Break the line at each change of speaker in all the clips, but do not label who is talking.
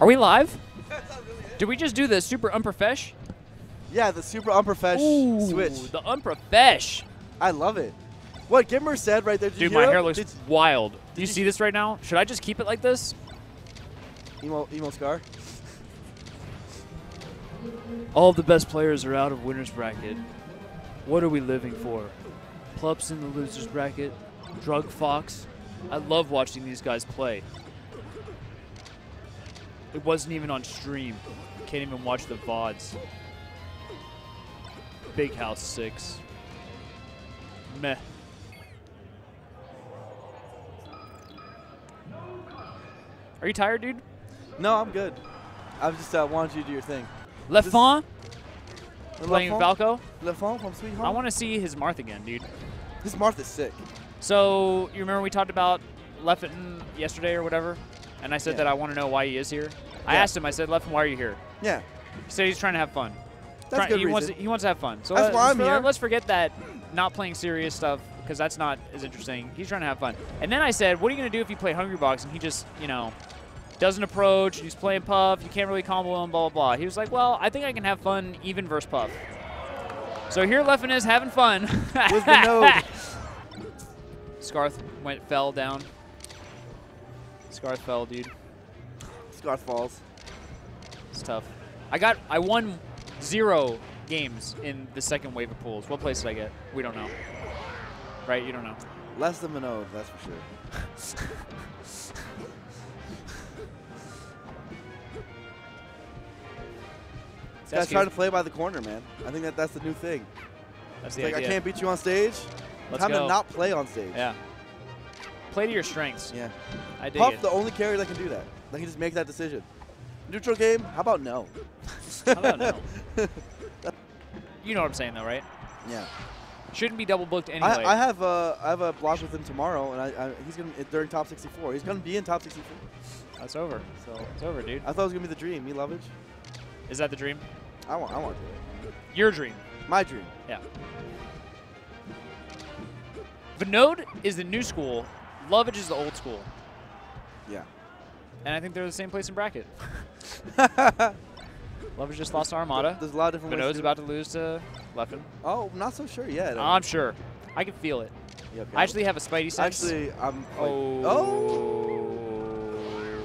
Are we live? Did we just do the super unprofesh?
Yeah, the super unprofesh
Ooh,
switch.
the unprofesh.
I love it. What Gimr said right there.
Dude, my hair looks
Did
wild. Do you
you
see this right now? Should I just keep it like this?
emo emo scar.
All the best players are out of winner's bracket. What are we living for? Plups in the losers bracket, Druggedfox. I love watching these guys play. It wasn't even on stream. Can't even watch the VODs. Big House 6. Meh. Are you tired, dude?
No, I'm good. I just uh, wanted you to do your thing.
Left
This-
Fawn
Le
playing Falco?
Le Fond from Sweet Home.
I want to see his Marth again, dude.
His This Martha's sick.
So you remember we talked about Leffington yesterday or whatever, and I said
Yeah.
that I want to know why he is here. I
Yeah.
asked him. I said, Leffington, why are you here?
Yeah,
He said he's trying to have fun.
that's
Try-
good
he
reason.
wants to, he wants to have fun. So
That's
let-
why
let's,
I'm here.
let's forget that not playing serious stuff because that's not as interesting. He's trying to have fun. And then I said, what are you going to do if you play Hungry Box and he just, you know, doesn't approach, he's playing Puff, you can't really combo him, blah, blah, blah. He was like, well, I think I can have fun even versus Puff. So here Leffen is having fun.
With the node.
Scarth went fell down. Scarth fell, dude.
Scar falls.
It's tough. I got I won zero games in the second wave of pools. What place did I get? We don't know. Right? You don't know.
Less than Minot, that's for sure.
That's
guy's trying to play by the corner, man. I think that that's the new thing.
That's
It's
the
like
idea.
I can't beat you on stage.
Let's
Time
go.
to not play on stage.
Yeah. Play to your strengths.
Yeah.
I dig
Puff,
it.
the only carrier that can do that. That can just make that decision. Neutral game, how about no?
How about no? You know what I'm saying, though, right?
Yeah.
Shouldn't be double booked anyway.
I, I have uh, I have a block with him tomorrow, and I, I he's gonna during top 64. He's gonna be in top 64.
That's over.
So
It's over, dude.
I thought it was gonna be the dream. Me Lovage.
Is that the dream?
I want I want to do it.
Your dream.
My dream.
Yeah. Vinode is the new school. Lovage is the old school.
Yeah.
And I think they're the same place in bracket. Lovage just lost to Armada.
There's a lot of different ways.
Vinode's
to
about to lose to Leffen.
Oh, not so sure yet.
I'm sure. I can feel it.
Yeah, okay.
I actually have a Spidey sense.
actually I'm. Like,
oh.
oh.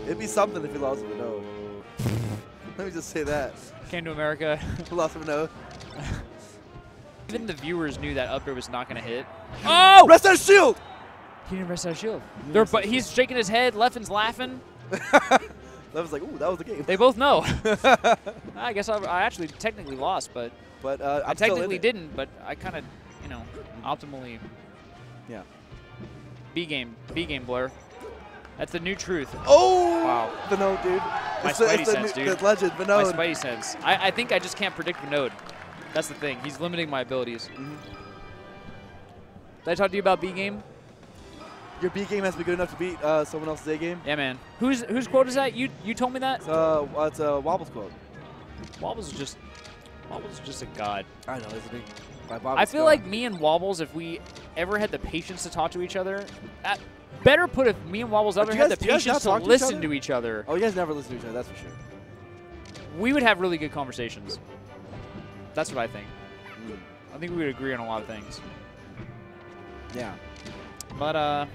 It'd be something if he lost a no. Let me just say that.
Came to America.
lost a no.
Even the viewers knew that up air was not going to hit. Oh!
Rest that shield.
He didn't rest that shield. They're, but he's shaking his head. Leffen's laughing.
That was like, ooh, that was the game.
They both know. I guess I, I actually technically lost, but
but uh,
I
I'm still in
technically didn't. But I kind of, you know, optimally.
Yeah.
B game, B game blur. That's the new truth.
Oh!
Wow.
Vinod, dude.
My
It's the-
Spidey
it's the,
sense,
new-
dude.
The legend,
My Spidey sense. I, I think I just can't predict Vinode. That's the thing. He's limiting my abilities.
Mhm.
Did I talk to you about B game?
Your B game has to be good enough to beat uh, someone else's A game.
Yeah, man. Whose whose quote is that? You you told me that.
It's, uh, it's a Wobbles quote.
Wobbles is just Wobbles is just a god.
I know, isn't he? By Wobbles
I feel like me and Wobbles, if we ever had the patience to talk to each other, uh, better put if me and Wobbles ever
you
had
guys-
the
guys
patience to
to
listen
other?
to each other,
Oh, you guys never listen to each other, that's for sure.
we would have really good conversations. That's what I think.
Mm.
I think we would agree on a lot of things.
Yeah.
But uh,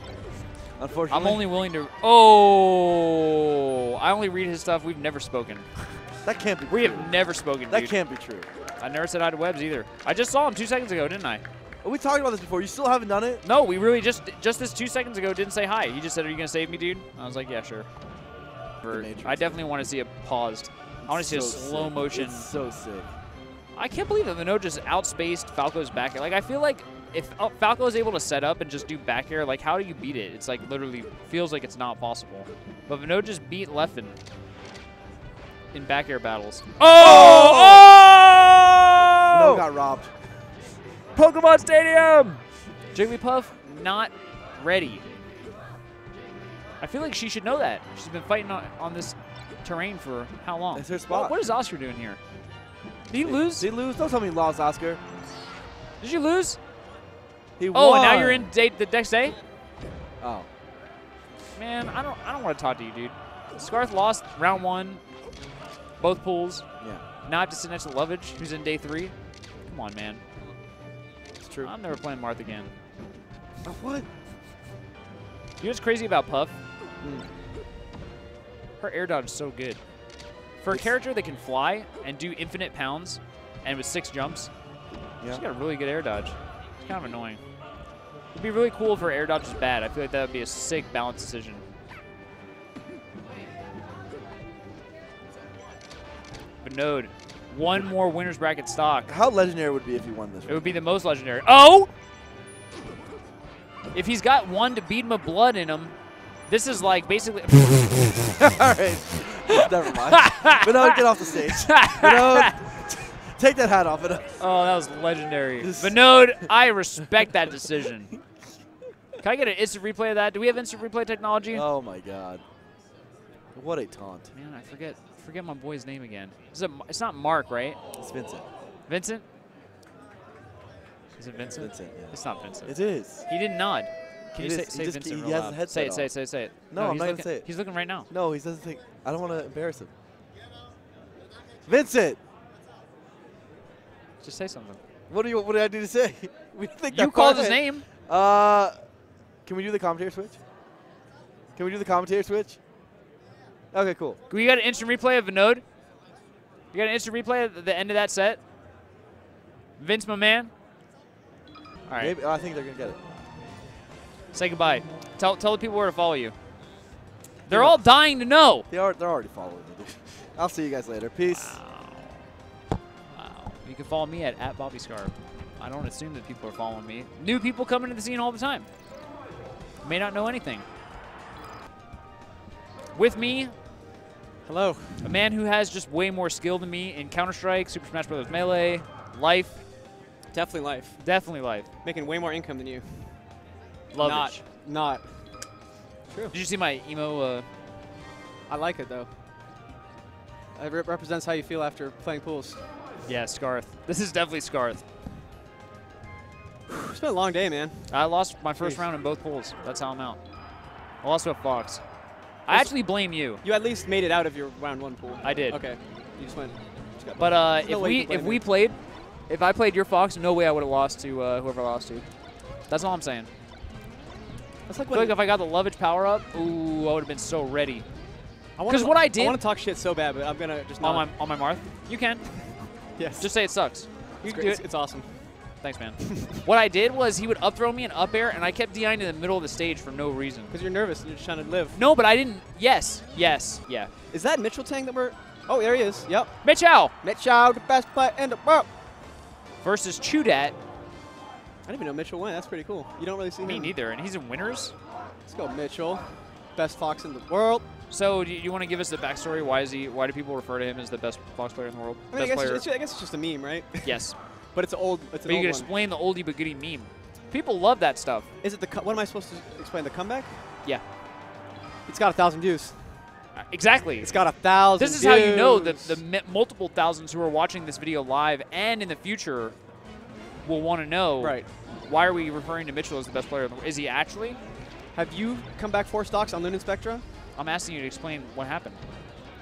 Unfortunately.
I'm only willing to. Oh, I only read his stuff. We've never spoken.
That can't be
We
true.
have never spoken,
That
dude.
can't be true.
I never said hi to Webs either. I just saw him two seconds ago, didn't I?
We talked about this before. You still haven't done it?
No, we really just just this two seconds ago didn't say hi. He just said, "Are you gonna save me, dude?" I was like, "Yeah, sure." Or-
Matrix.
I definitely want to see it paused. I want to see a slow
sick.
motion.
It's so sick.
I can't believe that Minot just outspaced Falco's back. Like I feel like if uh, Falco is able to set up and just do back air, like how do you beat it? It's like literally feels like it's not possible. But Minot just beat Leffen in back air battles. Oh!
No, got robbed.
Pokemon Stadium! Jigglypuff not ready. I feel like she should know that. She's been fighting on, on this terrain for how long?
It's her spot.
What, what is Oscar doing here? Did he lose?
Did he lose? Don't tell me he lost, Oscar.
Did you lose?
He
Oh,
won.
and now you're in date the next day?
Oh.
Man, I don't I don't want to talk to you, dude. Scarth lost round one. both pools.
Yeah,
Now I have to sit next to Lovage, who's in day three. Come on, man.
it's true.
I'm never playing Marth again.
Oh, what?
You know what's crazy about Puff?
Mm.
Her air dodge is so good. For a
It's-
character that can fly and do infinite pounds and with six jumps,
Yeah.
she's got a really good air dodge. It's kind of annoying. It'd be really cool if her air dodge was bad. I feel like that would be a sick balance decision. But Node, one more winner's bracket stock.
How legendary would it be if he won this?
It would be the most legendary. Oh! If he's got one to beat him of blood in him, this is like basically.
All right. Never mind. Vinod, get off the stage. Vinod, take that hat off. Vinod.
Oh, that was legendary. Vinod, I respect that decision. Can I get an instant replay of that? Do we have instant replay technology?
Oh my God. What a taunt.
Man, I forget forget my boy's name again. Is it, it's not Mark, right?
It's Vincent.
Vincent? Is it Vincent?
Vincent, yeah.
It's not Vincent.
It is.
he didn't nod. Can
It
you say, say
just-
Vincent
he
real
has
loud? Say it, say it, say it, say it.
No, I'm not gonna say it.
He's looking right now.
No, he doesn't think. I don't want to embarrass him. Vincent,
Just say something.
what do you? What did I do to say? we think
You called his name.
Uh, can we do the commentator switch? Can we do the commentator switch? Okay, cool.
We got an instant replay of Vinod. You got an instant replay at the end of that set. Vince, my man. All right.
Maybe I think they're gonna get it.
Say goodbye. Tell tell the people where to follow you. They're all dying to know.
They are. They're already following me. Dude. I'll see you guys later. Peace.
Wow. You can follow me at, at Bobby Scar. I don't assume that people are following me. New people come into the scene all the time. May not know anything. With me,
Hello.
a man who has just way more skill than me in Counter Strike, Super Smash Bros. Melee, Life,
Definitely life.
definitely Life.
Making way more income than you.
Love
not.
it.
Not. True.
Did you see my emo? Uh,
I like it though. It re- represents how you feel after playing pools.
Yeah, Scarth. This is definitely Scarth.
It's been a long day, man.
I lost my first
Jeez.
round in both pools. That's how I'm out. I lost to a Fox. I actually blame you.
You at least made it out of your round one pool.
I did.
Okay. You just went. Just
But uh,
no
if we if
blame
we played, if I played your Fox, no way I would have lost to uh, whoever I lost to. That's all I'm saying.
That's like
I feel like if I got the Lovage power up, ooh, I would have been so ready.
I wanna-
'cause what I did-
I want to talk shit so bad, but I'm gonna just
On
not.
my on my Marth, you can
yes.
just say it sucks. You do it.
it's awesome.
Thanks, man. what I did was he would up throw me and up air, and I kept DIing in the middle of the stage for no reason.
Because you're nervous and you're just trying to live.
No, but I didn't. Yes, yes, yeah.
Is that Mitchell Tang that we're? Oh, there he is. Yep.
Mitchell.
Mitchell, the best player in the world.
versus Chudat.
I didn't even know Mitchell went. That's pretty cool. You don't really see
Me
him.
neither, and he's in winners.
Let's go, Mitchell. Best fox in the world.
So, do you, you want to give us the backstory? Why is he? Why do people refer to him as the best Fox player in the world?
I, mean, I, guess it's, I guess it's just a meme, right?
yes,
but it's an old. It's
but you
old
can
one.
explain the oldie but goodie meme. People love that stuff.
Is it the? What am I supposed to explain? The comeback?
Yeah,
It's got a thousand views.
Uh, exactly.
It's got a thousand.
This is how you know
that
the multiple thousands who are watching this video live and in the future will want to know
Right.
why are we referring to Mitchell as the best player in the world? Is he actually?
Have you come back four stocks on Lunan Spectra?
I'm asking you to explain what happened.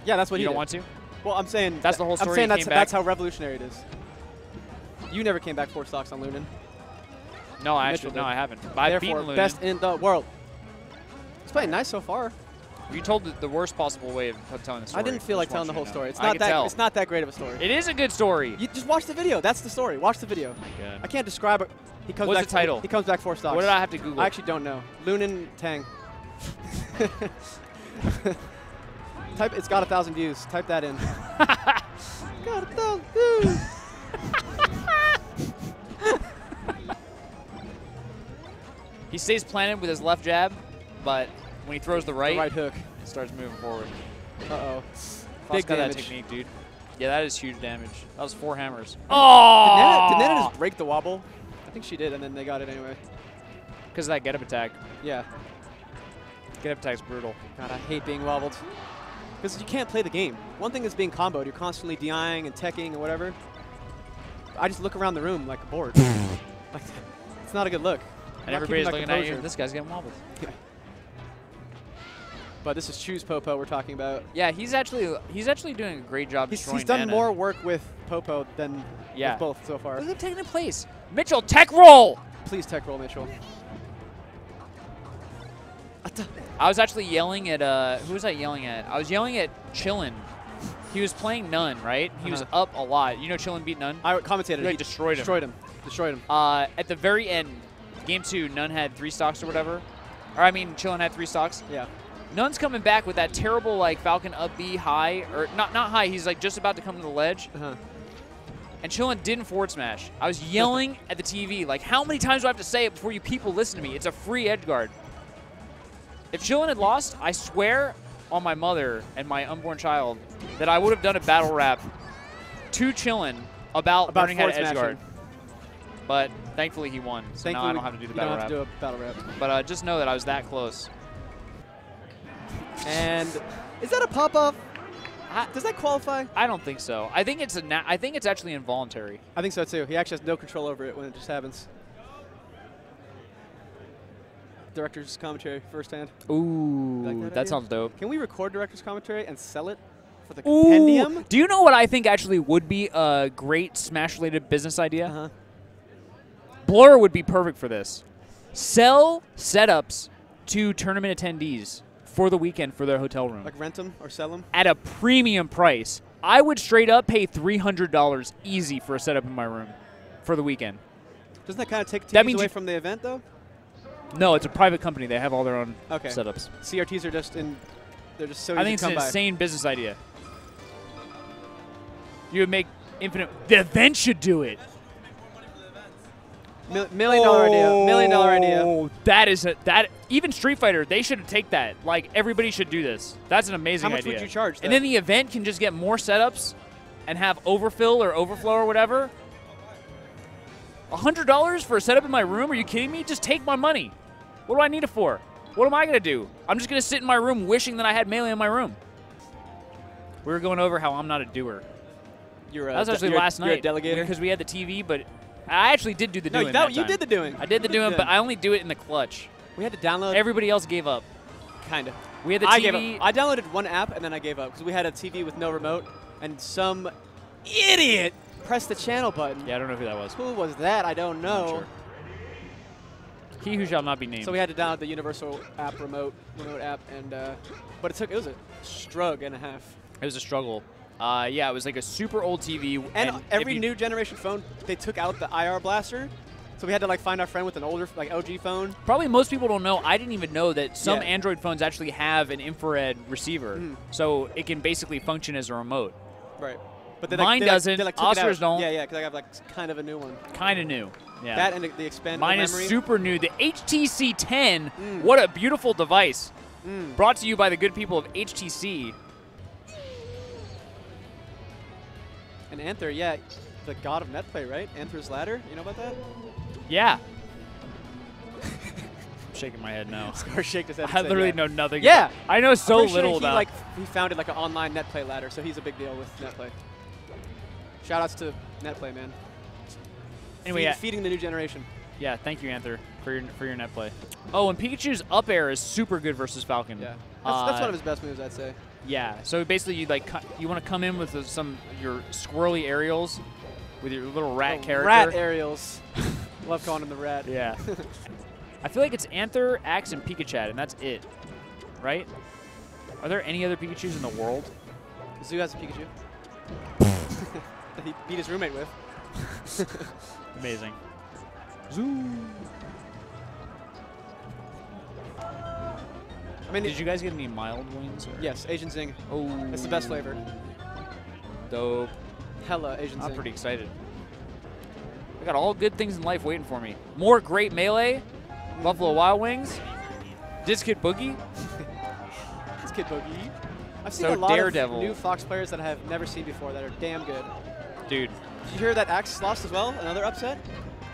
Yeah, that's what
you don't
did.
want to?
Well, I'm saying
That's the whole story.
I'm
saying
that's that's how revolutionary it is. You never came back four stocks on Lunan.
No, I actually no. I haven't. But I've
Therefore,
beaten Lunan.
best in the world. He's playing nice so far.
You told the, worst possible way of telling the story.
I didn't feel like telling the whole
know.
story. It's not that.
tell.
It's not that great of a story.
It is a good story.
You just watch the video. That's the story. Watch the video.
Oh God.
I can't describe it. He comes
What's
back.
the title?
He comes back four stocks.
What did I have to Google?
I actually don't know. Lunan Tang. Type. It's got a thousand views. Type that in. got a thousand views.
he stays planted with his left jab, but when he throws the right,
The right hook.
it starts moving forward.
Uh oh.
Fox
Big
got
damage.
that technique, dude. Yeah, that is huge damage. That was four hammers.
Did
Oh!
Nana, did Nana just break the wobble? I think she did, and then they got it anyway.
Because of that get up attack.
Yeah.
Get up attack's brutal.
God, I hate being wobbled. Because you can't play the game. One thing is being comboed. You're constantly DIing and teching and whatever. I just look around the room like bored. like, it's not a good look.
And everybody's
keeping my
looking at you. This guy's getting wobbled.
But this is Choose Popo we're talking about.
Yeah, he's actually he's actually doing a great job
He's, he's done
Nana.
more work with Popo than
Yeah.
with both so far.
Look at him taking place. Mitchell, tech roll.
Please tech roll, Mitchell.
I was actually yelling at uh who was I yelling at? I was yelling at Chillin. He was playing Nun, right? He was
Uh-huh.
up a lot. You know Chillin beat Nun?
I commentated.
He
He
destroyed him.
destroyed him. Destroyed him.
Uh, at the very end, game two, Nun had three stocks or whatever. Or I mean, Chillin had three stocks.
Yeah.
Nun's coming back with that terrible like Falcon up B high, or not not high. He's like just about to come to the ledge,
Uh-huh.
and Chillin didn't forward smash. I was yelling at the TV like, how many times do I have to say it before you people listen to me? It's a free edge guard. If Chillin had lost, I swear on my mother and my unborn child that I would have done a battle rap to Chillin about,
About
learning how to
forward
edge guard. But thankfully he won, so now I don't have to do the battle rap.
to do a battle rap.
But uh, just know that I was that close.
And is that a pop off? Does that qualify?
I don't think so. I think it's a. Na- I think it's actually involuntary.
I think so too. He actually has no control over it when it just happens. Director's commentary firsthand.
Ooh,
like that
that, sounds dope.
Can we record director's commentary and sell it for the
Ooh,
compendium?
do you know what I think actually would be a great Smash-related business idea?
Uh-huh.
Blur would be perfect for this. Sell setups to tournament attendees for the weekend for their hotel room
Like rent them or sell them?
at a premium price. I would straight up pay three hundred dollars easy for a setup in my room for the weekend.
Doesn't that kind of take TVs away from the event though?
No, it's a private company. They have all their own
Okay.
setups.
CRTs are just in. They're just so
I think it's an
by.
insane business idea. You would make infinite. The event should do it.
Mil- million dollar idea. Million dollar idea.
Oh, That is a that even Street Fighter they should take that. Like everybody should do this. That's an amazing
How much
idea.
would you charge
And then the event can just get more setups and have overfill or overflow or whatever. A hundred dollars for a setup in my room? Are you kidding me? Just take my money. What do I need it for? What am I gonna do? I'm just gonna sit in my room wishing that I had melee in my room. We were going over how I'm not a doer.
You're a
That was actually last
you're a
night
delegator.
because we had the TV, but I actually did do the
no,
doing.
that you
time.
did the doing.
I did the doing, but I only do it in the clutch.
we had to download.
Everybody else gave up.
kind of.
We had the
I
TV.
gave up. I downloaded one app and then I gave up because we had a TV with no remote, and some idiot pressed the channel button.
yeah, I don't know who that was.
Who was that? I don't know.
sure. He who shall not be named.
So we had to download the Universal app remote remote app, and uh, but it took it was a strug and a half.
it was a struggle. Uh, yeah, it was like a super old TV.
And,
if
every new generation phone, they took out the IR blaster, so we had to like find our friend with an older like LG phone.
Probably most people don't know. I didn't even know that some
Yeah.
Android phones actually have an infrared receiver,
Mhm.
so it can basically function as a remote.
Right. But
Mine
like, they,
doesn't.
They, Like,
Oscars don't.
Yeah, yeah, because I have like kind of a new one.
Kind of new. Yeah.
That and the, expandable
Mine
memory.
is super new. The HTC 10.
Mm.
What a beautiful device.
Mm.
Brought to you by the good people of HTC.
And Anther, yeah, the god of netplay, right? Anther's ladder. You know about that?
Yeah. I'm shaking my head no.
Or shake his head.
I literally
yeah.
know nothing.
Yeah.
I know so little
sure he,
about.
like he founded like an online netplay ladder, so he's a big deal with netplay. Shout outs to netplay, man.
anyway,
Feed-
yeah,
feeding the new generation.
yeah. Thank you, Anther, for your for your net play. Oh, and Pikachu's up air is super good versus Falcon.
Yeah, that's, that's
Uh,
one of his best moves, I'd say.
Yeah. So basically, you like you want to come in with uh, some your squirrely aerials with your little rat
The
character.
Rat aerials. Love calling him the rat.
Yeah. I feel like it's Anther, Axe, and Pikachu, and that's it, right? Are there any other Pikachu's in the world?
Zoo has a Pikachu. That he beat his roommate with.
Amazing. Zoom.
I mean,
Did you guys get any mild wings? or-
yes, Asian Zing.
Oh,
It's the best flavor.
Dope.
Hella Asian
I'm
Zing.
pretty excited. I got all good things in life waiting for me. More great melee, Buffalo Wild Wings, Disc Kid Boogie.
It's Kid Boogie. I've seen
So
a lot
Daredevil.
of new Fox players that I have never seen before that are damn good.
Dude.
Did you hear that Axe lost as well? Another upset?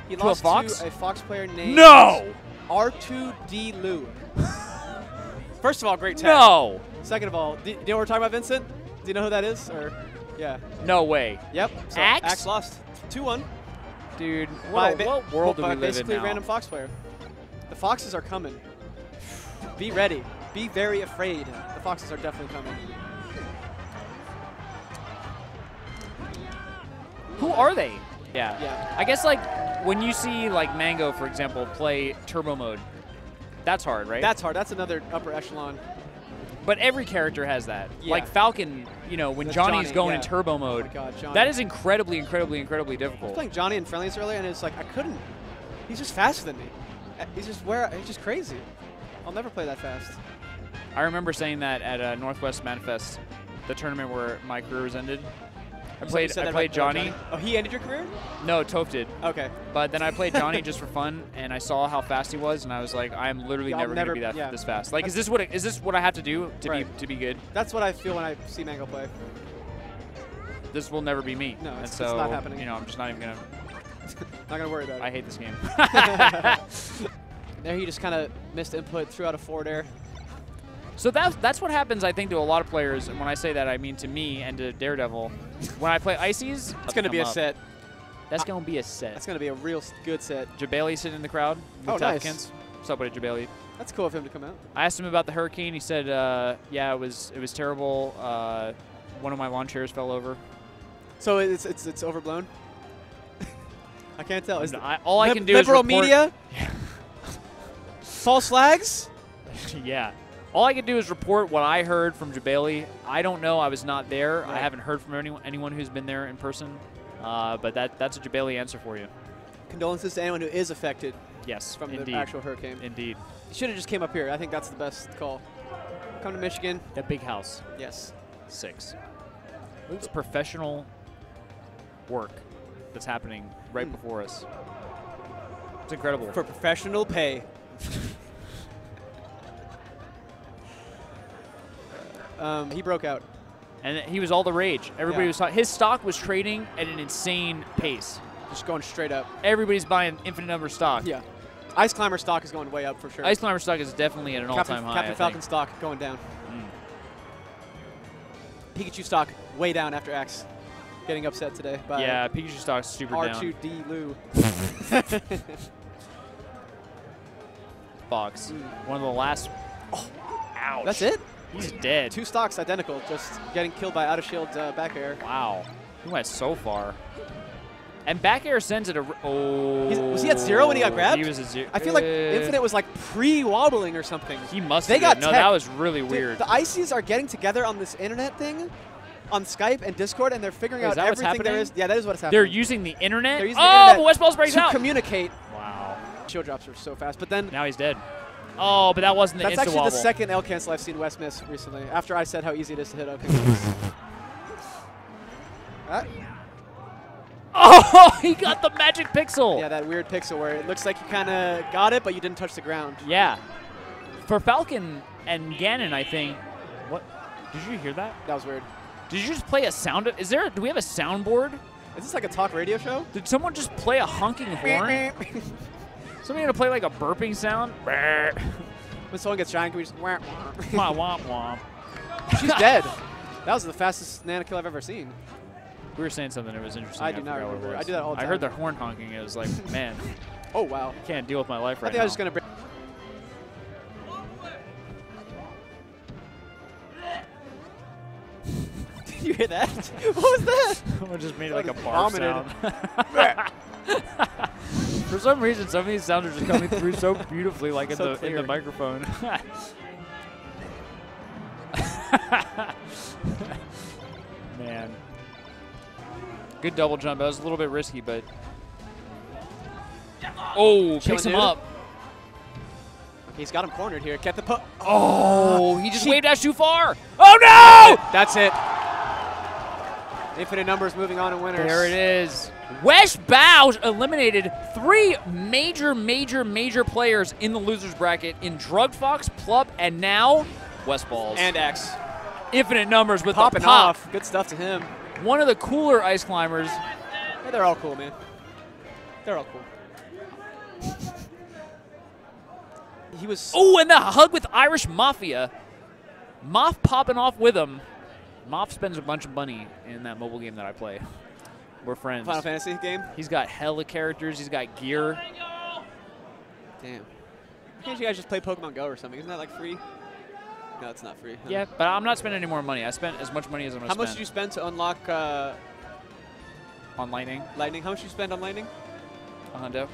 He
To a
lost
Fox?
to a Fox player named
No!
R2D Lou. First of all, great tag.
No!
Second of all, do, you know what we're talking about, Vincent? Do you know who that is? Or yeah.
No way.
Yep. So
Axe?
Axe lost 2-1.
Dude,
by
what, a, what world do we live in
basically random Fox player. The Foxes are coming. Be ready. be very afraid. The foxes are definitely coming.
Who are they? Yeah.
Yeah.
I guess like when you see like Mango, for example, play turbo mode, that's hard, right?
That's hard. That's another upper echelon.
but every character has that.
Yeah.
Like Falcon, you know, when
That's
Johnny's
Johnny,
going in turbo
Oh
mode,
my God,
that is incredibly, incredibly, incredibly difficult.
I was playing Johnny in friendlies earlier, and it's like I couldn't. He's just faster than me. Uh, He's just where he's just crazy. I'll never play that fast.
I remember saying that at uh, Northwest Manifest, the tournament where my career was ended. I
You said- you
played, I played
about
Johnny.
Oh, he ended your career?
No, Toph did.
Okay.
But then I played Johnny just for fun, and I saw how fast he was, and I was like, I am literally
Yeah, I'll
never, going to be that
yeah.
this fast. Like, is this what is this what I have to do to
Right.
be to be good?
That's what I feel when I see Mango play.
This will never be me.
No,
and
it's- it's not happening.
You know, I'm just not even gonna.
Not gonna worry about it.
I hate this game.
there he just kind of missed input, threw out a forward air.
So that's that's what happens, I think, to a lot of players. And when I say that, I mean to me and to Daredevil. when I play Ices,
It's gonna be a set.
That's gonna be a set.
That's gonna be a real good set.
Jabali sitting in the crowd.
Oh,
with
nice.
Tafokints. What's up, buddy, Jabali?
That's cool of him to come out.
I asked him about the hurricane. He said, uh, "Yeah, it was it was terrible. Uh, one of my lawn chairs fell over.
So it's it's it's overblown. I can't tell. Is
I, all I can do
liberal
is report,
media. False flags.
yeah. All I can do is report what I heard from Jabali. I don't know. I was not there. I haven't heard from anyone, anyone who's been there in person. Uh, but that that's a Jabali answer for you.
Condolences to anyone who is affected
Yes,
from
indeed.
the actual hurricane.
Indeed.
You should have just came up here. I think that's the best call. Come to Michigan.
The big house.
Yes.
Six. It's professional work that's happening right
Hmm.
before us. It's incredible.
For professional pay. um, he broke out.
and he was all the rage. Everybody
Yeah.
was his stock was trading at an insane pace.
Just going straight up.
Everybody's buying infinite number stock.
Yeah. Ice Climber stock is going way up for sure.
Ice Climber stock is definitely at an all-time high.
Captain Falcon stock going down.
Mm.
Pikachu stock way down after X. Getting upset today by
Yeah, Pikachu stock's super down.
R2D Lou.
Fox,
Mm.
one of the last. Oh, ouch!
That's it?
He's dead.
Two stocks identical, just getting killed by out of shield uh, back air.
Wow, he went so far. And back air sends it a. Oh.
He's- was he at zero when he got grabbed?
He was at zero.
I feel like
Uh,
Infinite was like pre-wobbling or something.
He must.
They
have
got
been. no.
tech.
That was really
Dude,
weird.
The Ices are getting together on this internet thing, on Skype and Discord, and they're figuring
Wait,
out everything there is. Yeah, that is what's happening.
They're using the internet.
They're using the
oh,
internet
but Westballz breaks
to
out.
communicate.
wow.
Shield drops are so fast, but then
Now he's dead. Oh, but that wasn't the
that's actually
wobble.
the second L cancel I've seen West miss recently. After I said how easy it is to hit up. Ah,
Oh, he got the magic pixel.
yeah, that weird pixel where it looks like you kind of got it, but you didn't touch the ground.
Yeah. For Falcon and Ganon, I think. What? Did you hear that?
That was weird.
Did you just play a sound? Is there? Do we have a soundboard?
Is this like a talk radio show?
Did someone just play a honking horn? Somebody gonna play like a burping sound?
When someone gets giant, can we just wah, wah.
womp womp womp.
She's dead. That was the fastest nano kill I've ever seen.
We were saying something that was interesting.
I do not
forgot what it
remember. I do that all the time.
I heard the horn honking. It was like, man,
Oh wow.
I can't deal with my life right now.
I think
now.
I was just gonna. Bring Did you hear that? what was that?
Someone just made like a barf
vomited.
sound. For some reason, some of these sounds are just coming through so beautifully, like in
So
the in the microphone. Man, good double jump. That was a little bit risky, but oh, picks him
dude.
up.
He's got him cornered here. Kept the pu-
Oh, he just
She-
wave dashed too far. Oh no!
That's it. Infinite numbers moving on in winners.
There it is. Wesh Bausch eliminated three major, major, major players in the losers bracket in Druggedfox, Plup, and now Westballz.
And X.
infinite numbers with
Popping
the pop.
off. Good stuff to him.
One of the cooler ice climbers.
Yeah, they're all cool, man. They're all cool. he was.
Oh, and the hug with Irish Mafia. Moff popping off with him. Moff spends a bunch of money in that mobile game that I play. We're friends.
Final Fantasy game.
He's got hella characters. He's got gear.
Damn. Why can't you guys just play Pokemon Go or something? Isn't that like free? No, it's not free.
Yeah, but I'm not spending any more money. I spent as much money as I'm gonna
How much did you spend to unlock uh,
on Lightning.
Lightning? How much did you spend on Lightning?
A hundo.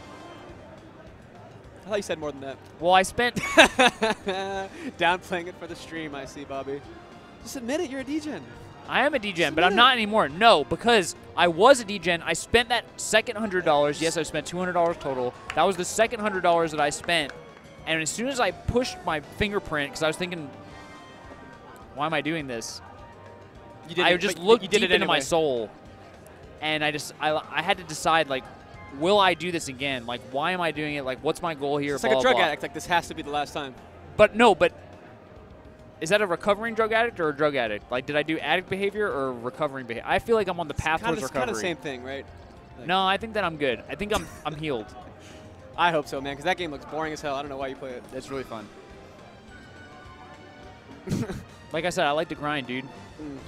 I thought you said more than that.
Well, I spent.
Downplaying it for the stream, I see, Bobby. Just admit it, you're a degen.
I am a degen, but I'm not anymore. No, because I was a degen. I spent that second hundred dollars. Yes, I spent two hundred dollars total. That was the second hundred dollars that I spent. And as soon as I pushed my fingerprint, because I was thinking, why am I doing this?
You did
I
it,
just looked
you did
deep
it
into my soul, and I just I, I had to decide like, will I do this again? Like, why am I doing it? Like, what's my goal here?
It's
blah,
like a drug
blah.
addict. Like this has to be the last time.
But no, but is that a recovering drug addict or a drug addict? Like, did I do addict behavior or recovering behavior? I feel like I'm on the path
Kind
towards
of, kind
recovery.
of same thing, right? Like-
No, I think that I'm good. I think I'm I'm healed.
I hope so, man, because that game looks boring as hell. I don't know why you play it.
It's really fun. like I said, I like to grind, dude.
Mm.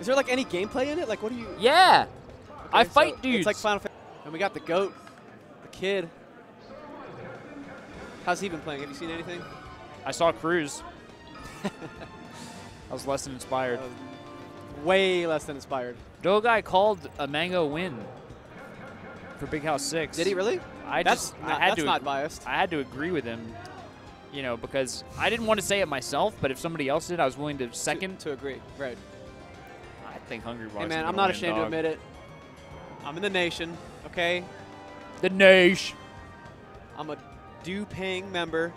Is there like any gameplay in it? Like, what do you?
Yeah, I
Okay, so
fight dudes.
It's like Final Fantasy. And we got the goat, the kid. How's he been playing? Have you seen anything?
I saw Cruz. I was less than inspired.
Way less than inspired.
Doe guy called a mango win for Big House Six.
Did he really?
I
that's
just
not,
I had
that's
to
not biased.
I had to agree with him, you know, because I didn't want to say it myself, but if somebody else did, I was willing to second.
to, to agree. Right.
I think Hungry Box.
Hey man, I'm not
win,
ashamed to admit it. I'm in the nation. Okay.
The Nation.
I'm a due-paying member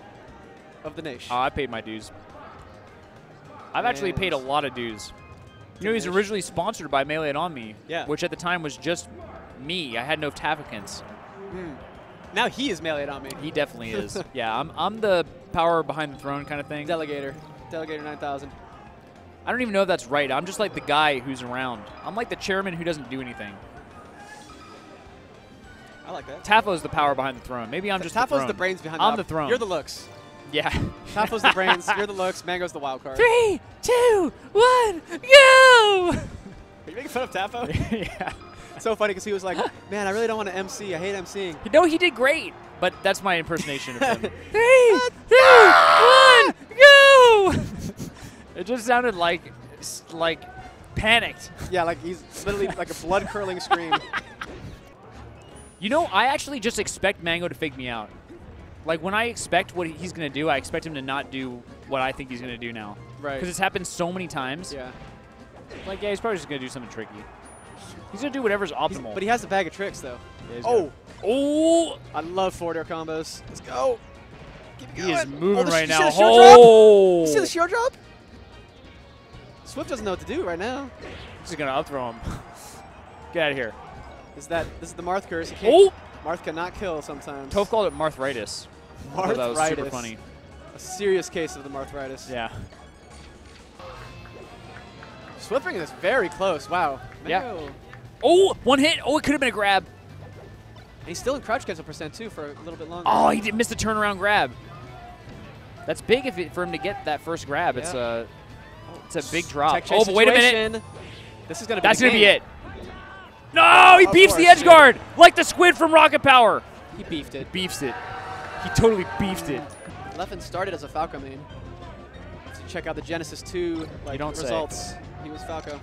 of the nation.
Oh, I paid my dues. I've actually paid a lot of dues. You know, he's originally sponsored by Melee It On Me,
Yeah.
which at the time was just me. I had no Tafokints.
Hmm. Now he is meleeed on me.
He definitely is. yeah, I'm, I'm the power behind the throne kind of thing.
Delegator. Delegator 9000.
I don't even know if that's right. I'm just like the guy who's around. I'm like the chairman who doesn't do anything.
I like that.
Tafo's the power behind the throne. Maybe I'm just the
Tafo's
throne.
the brains behind
I'm
the,
the throne.
You're the looks.
Yeah.
Tafo's the brains. You're the looks. Mango's the wild card.
Three, two, one, go!
Are you making fun of Tafo?
yeah.
so funny because he was like, man, I really don't want to MC. I hate MCing.
No, he did great, but that's my impersonation of him. Three, two, one, go! it just sounded like, like panicked.
Yeah, like he's literally like a blood curdling scream.
You know, I actually just expect Mango to fake me out. Like when I expect what he's gonna do, I expect him to not do what I think he's gonna do now.
Right.
Because it's happened so many times.
Yeah.
Like, yeah, he's probably just gonna do something tricky. He's gonna do whatever's
He's-
optimal.
but he has a bag of tricks though.
Yeah, he's
Oh,
Oh,
I love forward air combos. Let's go. Keep it
he is
oh,
moving
oh,
right now.
See the shield drop?
Oh,
You see the shield drop? Swift doesn't know what to do right now.
he's gonna up throw him. Get out of here.
Is that this is the Marth curse? You can't,
Oh,
Marth cannot kill sometimes.
Toph called it Marthritis. Thought that was super
Marthritis.
funny.
A serious case of the Marthritis.
Yeah.
Swift bringing this very close. Wow.
Yeah. Oh, one hit. Oh, it could have been a grab.
And he's still in crouch cancel percent too for a little bit longer.
Oh, he did miss the turnaround grab. That's big if it, for him to get that first grab. It's a it's a oh, big drop. Oh, but wait a minute.
This is gonna be.
That's gonna be it. No, he
Of
beefs the
course,
edge guard like the squid from Rocket Power.
He beefed it.
Beefs it. He totally beefed it.
Leffen started as a Falco main. If check out the Genesis 2 like,
don't say.
results, he was Falco.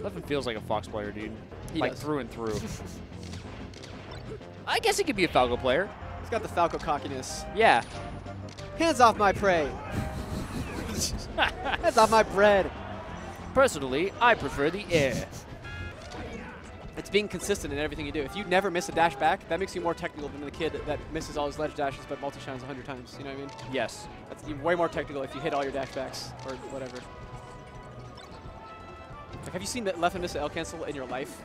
Leffen feels like a Fox player, dude.
He
like
does.
through and through. I guess he could be a Falco player.
He's got the Falco cockiness.
Yeah.
Hands off my prey. Hands off my bread.
Personally, I prefer the air.
It's being consistent in everything you do. If you never miss a dash back, that makes you more technical than the kid that, that misses all his ledge dashes but multi-shines 100 times. You know what I mean?
Yes.
That's you're way more technical if you hit all your dash backs or whatever. Like, have you seen that Leffen miss an L cancel in your life?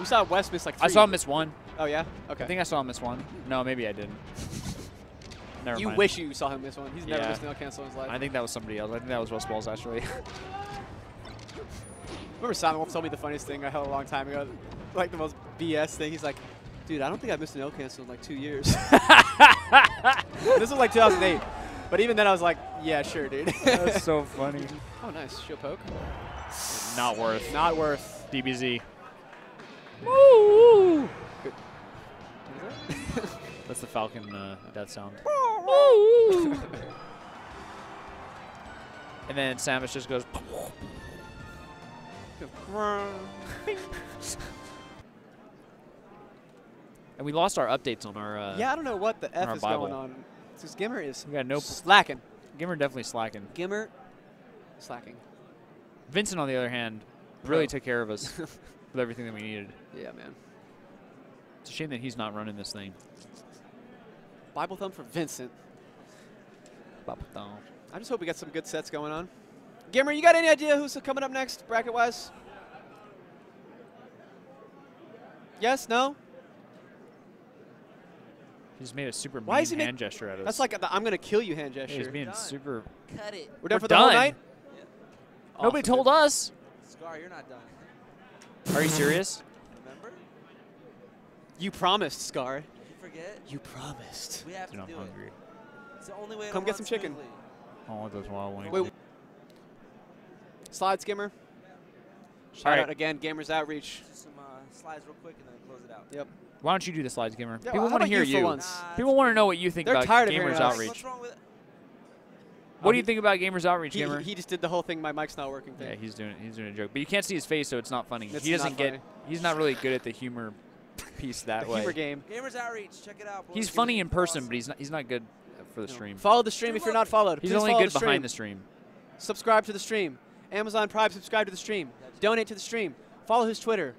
We saw West miss like three.
I saw him miss one.
Oh yeah. Okay.
I think I saw him miss one. No, maybe I didn't. Never mind.
you
mind.
wish you saw him miss one. He's never
Yeah.
missed an L cancel in his life.
I think that was somebody else. I think that was Westballz actually.
Remember Simon Wolf told me the funniest thing a hell of a long time ago, like the most BS thing. He's like, dude, I don't think I've missed an L cancel in like two years. this was like 2008. But even then I was like, yeah, sure, dude.
That's so funny.
oh, nice. Shield poke.
Not worth.
Not worth.
DBZ. Woo!
What is that?
That's the Falcon uh, death sound. Woo! and then Samus just goes. And we lost our updates on our. Uh,
yeah, I don't know what the F is
Bible.
going on. This Gimr is
We got no.
slacking.
Gimr definitely slacking.
Gimr slacking.
Vincent, on the other hand, really took care of us with everything that we needed.
Yeah, man.
It's a shame that he's not running this thing.
Bible thumb for Vincent. Bible thumb. I just hope we got some good sets going on. Gimr, you got any idea who's coming up next, bracket wise? Yes? No?
He just made a super
Why
mean
is he make-
hand gesture at us.
That's like the I'm gonna kill you hand
Yeah, he's being
Done.
super.
Cut it.
We're done
We're
for the whole
done.
night.
Nobody
Awesome.
told us.
Scar, you're not done.
Are you serious?
Remember?
You promised, Scar.
You forget?
You promised.
We have
Dude,
to
I'm
do
hungry.
it. It's the only way
Come get
run
some chicken.
I want those wild wings.
Wait. Slide skimmer. Shout
Alright.
out again, Gamers Outreach.
Just some uh, slides real quick and then close it out.
Yep.
Why don't you do the slides, skimmer?
Yeah,
People want to hear
you for once?
Nah,
People want to know what you think
They're
about
tired of
Gamers
us.
Outreach.
What's wrong with?
What do you think about Gamers Outreach,
He,
Gamer?
he just did the whole thing. My mic's not working. Thing.
yeah, he's doing he's doing a joke, but you can't see his face, so it's not funny.
It's
he doesn't
not
get.
funny.
He's not really good at the humor piece that
the
way.
humor game.
Gamers Outreach, check it out. boys.
He's funny in person,
pause.
but he's not. He's not good for the
No.
stream.
Follow the stream if you're not followed.
He's
Please
only good
the
behind the stream.
Subscribe to the stream. Amazon Prime, subscribe to the stream. Donate to the stream. Follow his Twitter.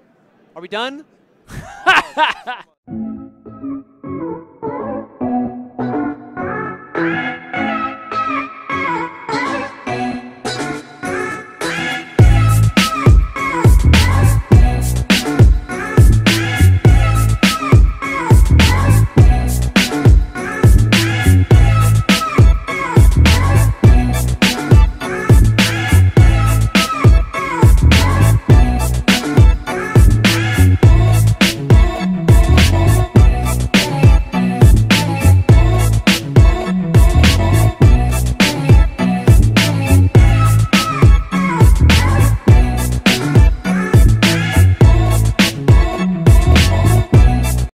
Are we done?